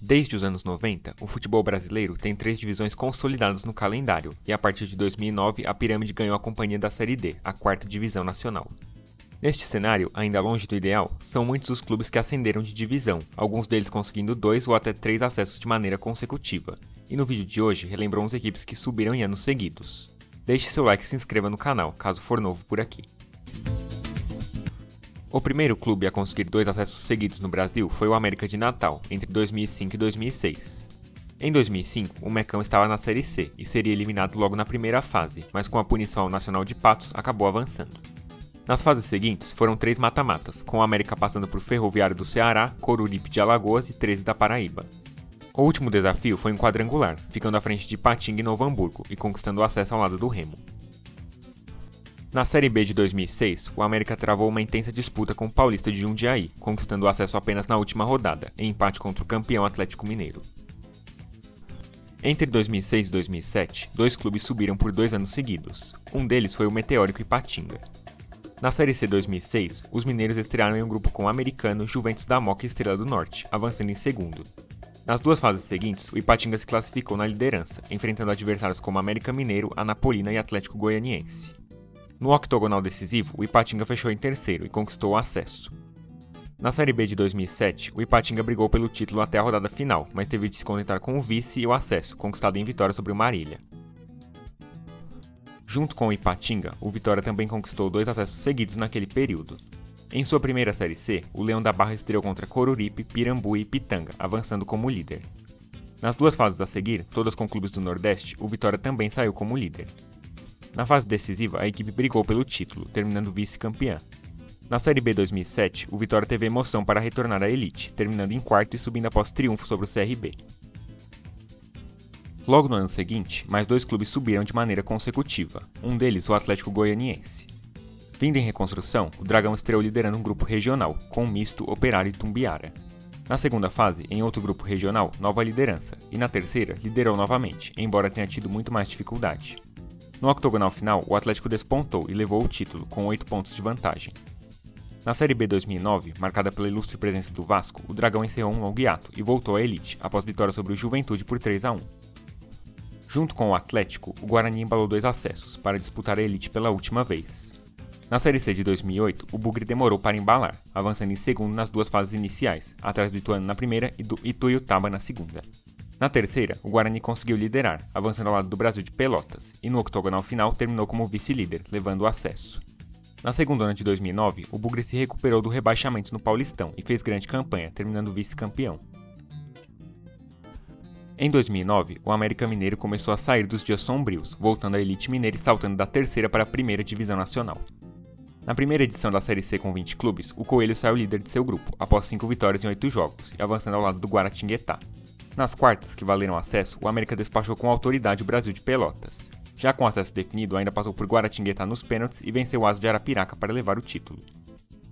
Desde os anos 90, o futebol brasileiro tem três divisões consolidadas no calendário, e a partir de 2009 a Pirâmide ganhou a companhia da Série D, a quarta divisão nacional. Neste cenário, ainda longe do ideal, são muitos os clubes que ascenderam de divisão, alguns deles conseguindo dois ou até três acessos de maneira consecutiva. E no vídeo de hoje relembramos equipes que subiram em anos seguidos. Deixe seu like e se inscreva no canal, caso for novo por aqui. O primeiro clube a conseguir dois acessos seguidos no Brasil foi o América de Natal, entre 2005 e 2006. Em 2005, o Mecão estava na Série C e seria eliminado logo na primeira fase, mas com a punição ao Nacional de Patos acabou avançando. Nas fases seguintes, foram três mata-matas, com o América passando por Ferroviário do Ceará, Coruripe de Alagoas e 13 da Paraíba. O último desafio foi um quadrangular, ficando à frente de Patinga e Novo Hamburgo e conquistando o acesso ao lado do Remo. Na Série B de 2006, o América travou uma intensa disputa com o Paulista de Jundiaí, conquistando o acesso apenas na última rodada, em empate contra o campeão Atlético Mineiro. Entre 2006 e 2007, dois clubes subiram por dois anos seguidos. Um deles foi o Meteórico Ipatinga. Na Série C 2006, os mineiros estrearam em um grupo com o americano Juventus da Moca e Estrela do Norte, avançando em segundo. Nas duas fases seguintes, o Ipatinga se classificou na liderança, enfrentando adversários como América Mineiro, Anapolina e Atlético Goianiense. No octogonal decisivo, o Ipatinga fechou em terceiro e conquistou o acesso. Na Série B de 2007, o Ipatinga brigou pelo título até a rodada final, mas teve de se contentar com o vice e o acesso, conquistado em vitória sobre o Marília. Junto com o Ipatinga, o Vitória também conquistou dois acessos seguidos naquele período. Em sua primeira Série C, o Leão da Barra estreou contra Coruripe, Pirambu e Pitanga, avançando como líder. Nas duas fases a seguir, todas com clubes do Nordeste, o Vitória também saiu como líder. Na fase decisiva, a equipe brigou pelo título, terminando vice-campeã. Na Série B 2007, o Vitória teve emoção para retornar à elite, terminando em quarto e subindo após triunfo sobre o CRB. Logo no ano seguinte, mais dois clubes subiram de maneira consecutiva, um deles o Atlético Goianiense. Vindo em reconstrução, o Dragão estreou liderando um grupo regional, com misto Operário e Tumbiara. Na segunda fase, em outro grupo regional, nova liderança, e na terceira, liderou novamente, embora tenha tido muito mais dificuldade. No octogonal final, o Atlético despontou e levou o título, com 8 pontos de vantagem. Na Série B 2009, marcada pela ilustre presença do Vasco, o Dragão encerrou um longo hiato e voltou à elite, após vitória sobre o Juventude por 3 a 1. Junto com o Atlético, o Guarani embalou dois acessos para disputar a elite pela última vez. Na Série C de 2008, o Bugre demorou para embalar, avançando em segundo nas duas fases iniciais, atrás do Ituano na primeira e do Ituiutaba na segunda. Na terceira, o Guarani conseguiu liderar, avançando ao lado do Brasil de Pelotas, e no octogonal final terminou como vice-líder, levando o acesso. Na segunda ano de 2009, o Bugre se recuperou do rebaixamento no Paulistão e fez grande campanha, terminando vice-campeão. Em 2009, o América Mineiro começou a sair dos dias sombrios, voltando à elite mineira e saltando da terceira para a primeira divisão nacional. Na primeira edição da Série C com 20 clubes, o Coelho saiu líder de seu grupo, após 5 vitórias em 8 jogos, e avançando ao lado do Guaratinguetá. Nas quartas, que valeram acesso, o América despachou com autoridade o Brasil de Pelotas. Já com acesso definido, ainda passou por Guaratinguetá nos pênaltis e venceu o Asa de Arapiraca para levar o título.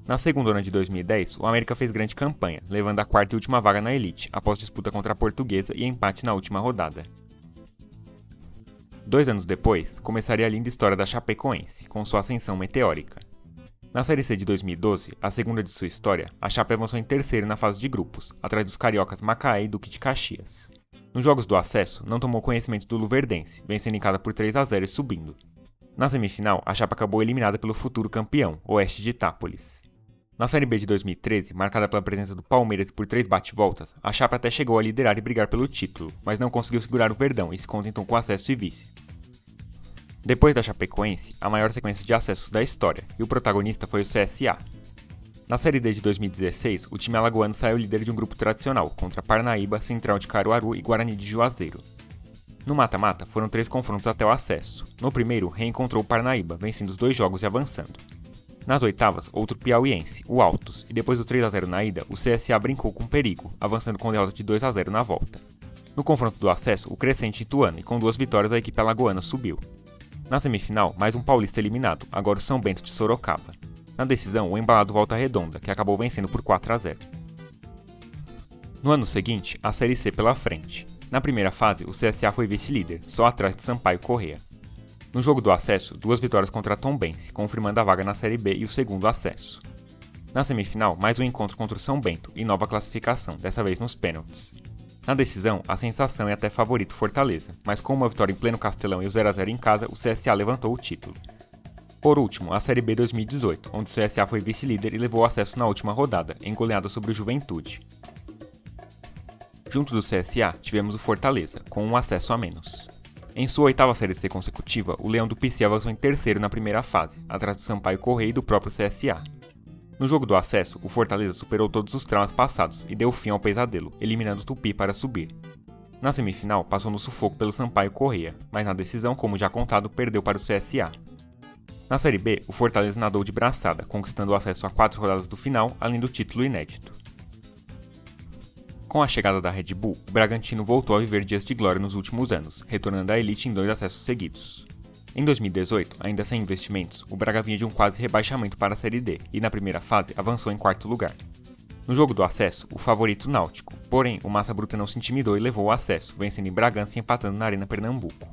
Na segunda ano de 2010, o América fez grande campanha, levando a quarta e última vaga na elite, após disputa contra a Portuguesa e empate na última rodada. Dois anos depois, começaria a linda história da Chapecoense, com sua ascensão meteórica. Na Série C de 2012, a segunda de sua história, a Chape avançou em terceiro na fase de grupos, atrás dos cariocas Macaé e Duque de Caxias. Nos jogos do acesso, não tomou conhecimento do Luverdense, vencendo em casa por 3 a 0 e subindo. Na semifinal, a Chape acabou eliminada pelo futuro campeão, Oeste de Itápolis. Na Série B de 2013, marcada pela presença do Palmeiras por três bate-voltas, a Chape até chegou a liderar e brigar pelo título, mas não conseguiu segurar o Verdão e se contentou com acesso e vice. Depois da Chapecoense, a maior sequência de acessos da história, e o protagonista foi o CSA. Na Série D de 2016, o time alagoano saiu líder de um grupo tradicional, contra Parnaíba, Central de Caruaru e Guarani de Juazeiro. No mata-mata, foram três confrontos até o acesso. No primeiro, reencontrou o Parnaíba, vencendo os dois jogos e avançando. Nas oitavas, outro piauiense, o Altos, e depois do 3 a 0 na ida, o CSA brincou com perigo, avançando com derrota de 2 a 0 na volta. No confronto do acesso, o Crescente Ituano, e com duas vitórias a equipe alagoana subiu. Na semifinal, mais um paulista eliminado, agora o São Bento de Sorocaba. Na decisão, o embalado Volta Redonda, que acabou vencendo por 4 a 0. No ano seguinte, a Série C pela frente. Na primeira fase, o CSA foi vice-líder, só atrás de Sampaio Correa. No jogo do acesso, duas vitórias contra Tombense, confirmando a vaga na Série B e o segundo acesso. Na semifinal, mais um encontro contra o São Bento e nova classificação, dessa vez nos pênaltis. Na decisão, a sensação é até favorito Fortaleza, mas com uma vitória em pleno Castelão e o 0 a 0 em casa, o CSA levantou o título. Por último, a Série B 2018, onde o CSA foi vice-líder e levou acesso na última rodada, em goleada sobre o Juventude. Junto do CSA, tivemos o Fortaleza, com um acesso a menos. Em sua oitava Série C consecutiva, o Leão do PC avançou em terceiro na primeira fase, atrás do Sampaio Correia e do próprio CSA. No jogo do acesso, o Fortaleza superou todos os traumas passados e deu fim ao pesadelo, eliminando o Tupi para subir. Na semifinal, passou no sufoco pelo Sampaio Correia, mas na decisão, como já contado, perdeu para o CSA. Na Série B, o Fortaleza nadou de braçada, conquistando o acesso a quatro rodadas do final, além do título inédito. Com a chegada da Red Bull, o Bragantino voltou a viver dias de glória nos últimos anos, retornando à elite em dois acessos seguidos. Em 2018, ainda sem investimentos, o Braga vinha de um quase rebaixamento para a Série D e na primeira fase avançou em quarto lugar. No jogo do acesso, o favorito Náutico, porém o Massa Bruta não se intimidou e levou o acesso, vencendo em Bragança e empatando na Arena Pernambuco.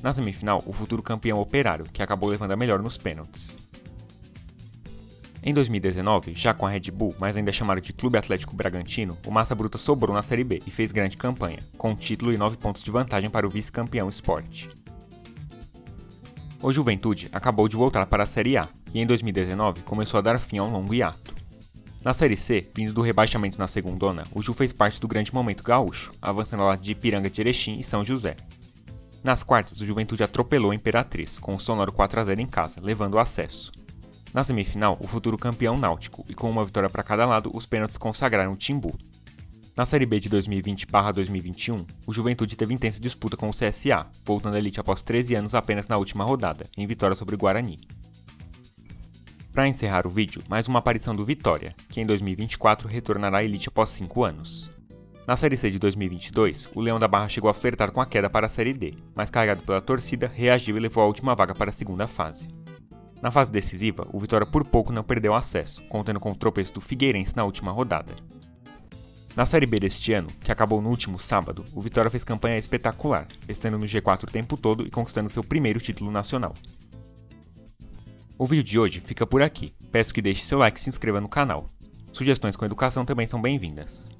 Na semifinal, o futuro campeão Operário, que acabou levando a melhor nos pênaltis. Em 2019, já com a Red Bull, mas ainda chamado de Clube Atlético Bragantino, o Massa Bruta sobrou na Série B e fez grande campanha, com título e 9 pontos de vantagem para o vice-campeão Sport. O Juventude acabou de voltar para a Série A e em 2019 começou a dar fim a um longo hiato. Na Série C, vindo do rebaixamento na segundona, o Ju fez parte do grande momento gaúcho, avançando lá de Ipiranga de Erechim e São José, nas quartas, o Juventude atropelou a Imperatriz, com o sonoro 4 a 0 em casa, levando o acesso. Na semifinal, o futuro campeão náutico, e com uma vitória para cada lado, os pênaltis consagraram o Timbu. Na Série B de 2020-2021, o Juventude teve intensa disputa com o CSA, voltando à elite após 13 anos apenas na última rodada, em vitória sobre o Guarani. Para encerrar o vídeo, mais uma aparição do Vitória, que em 2024 retornará à elite após 5 anos. Na Série C de 2022, o Leão da Barra chegou a flertar com a queda para a Série D, mas carregado pela torcida, reagiu e levou a última vaga para a segunda fase. Na fase decisiva, o Vitória por pouco não perdeu acesso, contando com o tropeço do Figueirense na última rodada. Na Série B deste ano, que acabou no último sábado, o Vitória fez campanha espetacular, estando no G4 o tempo todo e conquistando seu primeiro título nacional. O vídeo de hoje fica por aqui. Peço que deixe seu like e se inscreva no canal. Sugestões com educação também são bem-vindas.